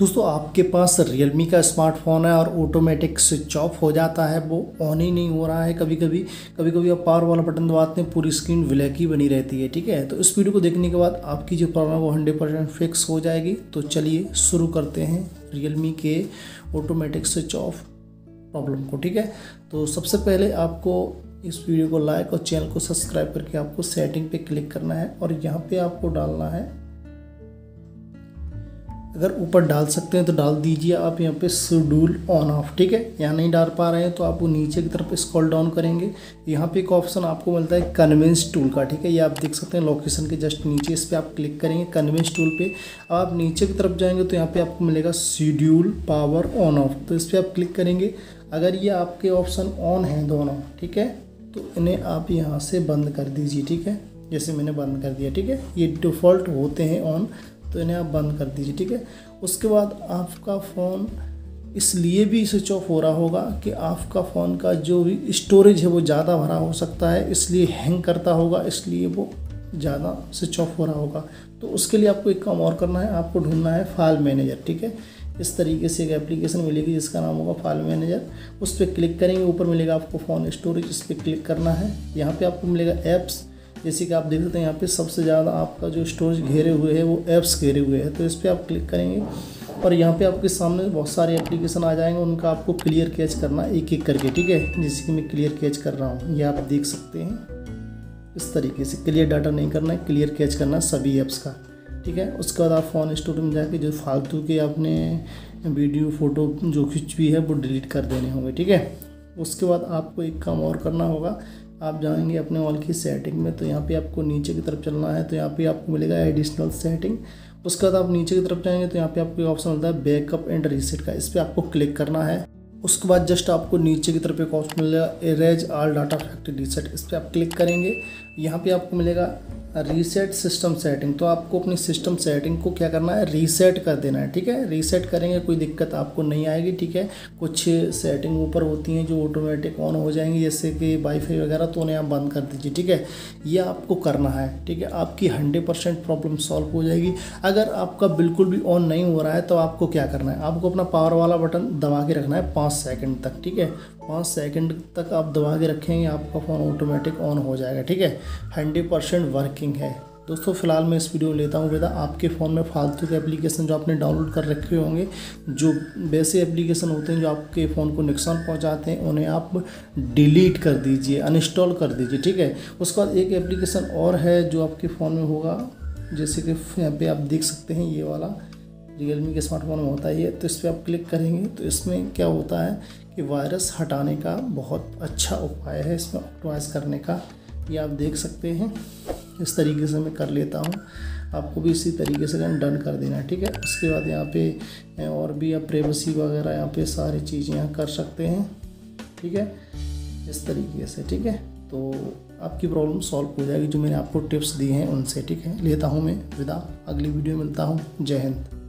दोस्तों, आपके पास रियलमी का स्मार्टफ़ोन है और ऑटोमेटिक स्विच ऑफ़ हो जाता है। वो ऑन ही नहीं हो रहा है कभी कभी कभी कभी आप पावर वाला बटन दबाते हैं, पूरी स्क्रीन ब्लैक ही बनी रहती है, ठीक है? तो इस वीडियो को देखने के बाद आपकी जो प्रॉब्लम है, वो हंड्रेड परसेंट फिक्स हो जाएगी। तो चलिए शुरू करते हैं रियलमी के ऑटोमेटिक स्विच ऑफ़ प्रॉब्लम को, ठीक है? तो सबसे पहले आपको इस वीडियो को लाइक और चैनल को सब्सक्राइब करके आपको सेटिंग पे क्लिक करना है और यहाँ पे आपको डालना है अगर ऊपर डाल सकते हैं तो डाल दीजिए आप यहाँ पे शेड्यूल ऑन ऑफ़ ठीक है? यहाँ नहीं डाल पा रहे हैं तो आप वो नीचे की तरफ़ स्क्रॉल डाउन करेंगे। यहाँ पे एक ऑप्शन आपको मिलता है कन्वेंस टूल का, ठीक है? ये आप देख सकते हैं लोकेशन के जस्ट नीचे इस पर आप क्लिक करेंगे कन्वेंस टूल पे। अब आप नीचे की तरफ़ जाएँगे तो यहाँ पर आपको मिलेगा शेड्यूल पावर ऑन ऑफ़ तो इस पर आप क्लिक करेंगे। अगर ये आपके ऑप्शन ऑन हैं दोनों, ठीक है? तो इन्हें आप यहाँ से बंद कर दीजिए, ठीक है? जैसे मैंने बंद कर दिया, ठीक है? ये डिफ़ॉल्ट होते हैं ऑन तो इन्हें आप बंद कर दीजिए, ठीक है? उसके बाद आपका फ़ोन इसलिए भी स्विच ऑफ़ हो रहा होगा कि आपका फ़ोन का जो भी स्टोरेज है वो ज़्यादा भरा हो सकता है, इसलिए हैंग करता होगा, इसलिए वो ज़्यादा स्विच ऑफ़ हो रहा होगा। तो उसके लिए आपको एक काम और करना है, आपको ढूंढना है फ़ाइल मैनेजर, ठीक है? इस तरीके से एक एप्लीकेशन मिलेगी जिसका नाम होगा फ़ाइल मैनेजर। उस पर क्लिक करेंगे, ऊपर मिलेगा आपको फ़ोन स्टोरेज, इस पर क्लिक करना है। यहाँ पे आपको मिलेगा ऐप्स जैसे कि आप देख सकते हैं यहाँ पे सबसे ज़्यादा आपका जो स्टोरेज घेरे हुए है वो ऐप्स घेरे हुए हैं। तो इस पर आप क्लिक करेंगे और यहाँ पे आपके सामने बहुत सारे एप्लीकेशन आ जाएँगे, उनका आपको क्लियर कैच करना एक एक करके, ठीक है? जैसे कि मैं क्लियर कैच कर रहा हूँ, ये आप देख सकते हैं। इस तरीके से क्लियर डाटा नहीं करना है, क्लियर कैच करना सभी ऐप्स का, ठीक है? उसके बाद आप फ़ोन स्टोर में जाके जो फालतू के आपने वीडियो, फ़ोटो, जो कुछ भी है वो डिलीट कर देने होंगे, ठीक है? उसके बाद आपको एक काम और करना होगा आप जाएँगे अपने वॉल की सेटिंग में तो यहाँ पे आपको नीचे की तरफ़ चलना है तो यहाँ पे आपको मिलेगा एडिशनल सेटिंग उसके बाद आप नीचे की तरफ़ जाएँगे तो यहाँ पे आपको ऑप्शन मिलता है बैकअप एंड रीसेट का। इस पर आपको क्लिक करना है। उसके बाद जस्ट आपको नीचे की तरफ़ एक ऑप्शन मिलेगा erase all data factory reset इस पर आप क्लिक करेंगे, यहाँ पर आपको मिलेगा रीसेट सिस्टम सेटिंग तो आपको अपनी सिस्टम सेटिंग को क्या करना है? रीसेट कर देना है, ठीक है? रीसेट करेंगे, कोई दिक्कत आपको नहीं आएगी, ठीक है? कुछ सेटिंग ऊपर होती हैं जो ऑटोमेटिक ऑन हो जाएँगी, जैसे कि वाईफाई वगैरह तो उन्हें आप बंद कर दीजिए, ठीक है? ये आपको करना है, ठीक है? आपकी हंड्रेड परसेंट प्रॉब्लम सॉल्व हो जाएगी। अगर आपका बिल्कुल भी ऑन नहीं हो रहा है तो आपको क्या करना है? आपको अपना पावर वाला बटन दबा के रखना है पाँच सेकेंड तक, ठीक है? पाँच सेकंड तक आप दबा के रखेंगे, आपका फ़ोन ऑटोमेटिक ऑन हो जाएगा, ठीक है? हंड्रेड परसेंट वर्किंग है। दोस्तों, फ़िलहाल मैं इस वीडियो में लेता हूँ बेटा आपके फ़ोन में फालतू के एप्लीकेशन जो आपने डाउनलोड कर रखे होंगे, जो वैसे एप्लीकेशन होते हैं जो आपके फ़ोन को नुकसान पहुँचाते हैं, उन्हें आप डिलीट कर दीजिए अनइंस्टॉल कर दीजिए, ठीक है? उसके बाद एक एप्लीकेशन और है जो आपके फ़ोन में होगा, जैसे कि यहाँ पे आप देख सकते हैं, ये वाला रियलमी के स्मार्टफ़ोन में होता है ये। तो इस पर आप क्लिक करेंगे तो इसमें क्या होता है कि वायरस हटाने का बहुत अच्छा उपाय है, इसमें ऑप्टोमाइज करने का। ये आप देख सकते हैं, इस तरीके से मैं कर लेता हूँ। आपको भी इसी तरीके से डन कर देना है, ठीक है? उसके बाद यहाँ पे और भी आप प्रेवसी वगैरह यहाँ पे सारी चीज़ें यहाँ कर सकते हैं, ठीक है? इस तरीके से, ठीक है? तो आपकी प्रॉब्लम सॉल्व हो जाएगी, जो मैंने आपको टिप्स दी हैं उनसे, ठीक है? लेता हूँ मैं, विदा। अगली वीडियो मिलता हूँ। जय हिंद।